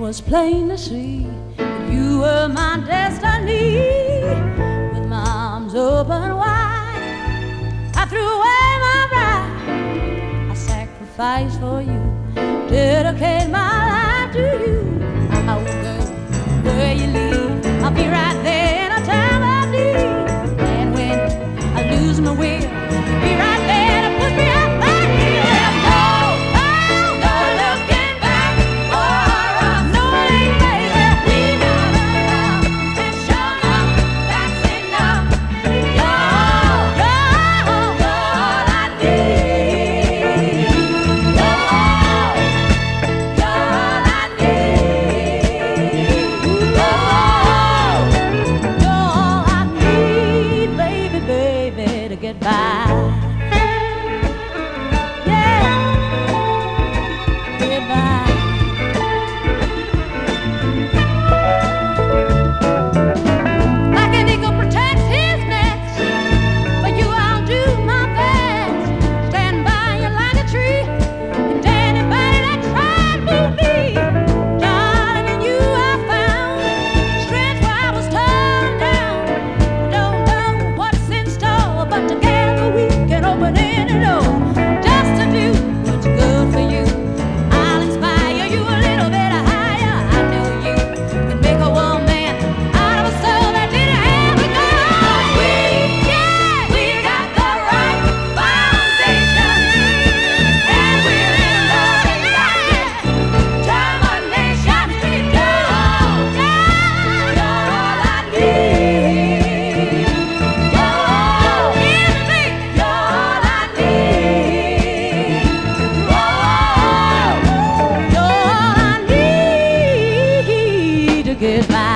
was plain to see that you were my destiny. With my arms open wide, I threw away my pride. I sacrificed for you, dedicate my life to you. Oh, girl, where you leave, I'll be right there by. goodbye.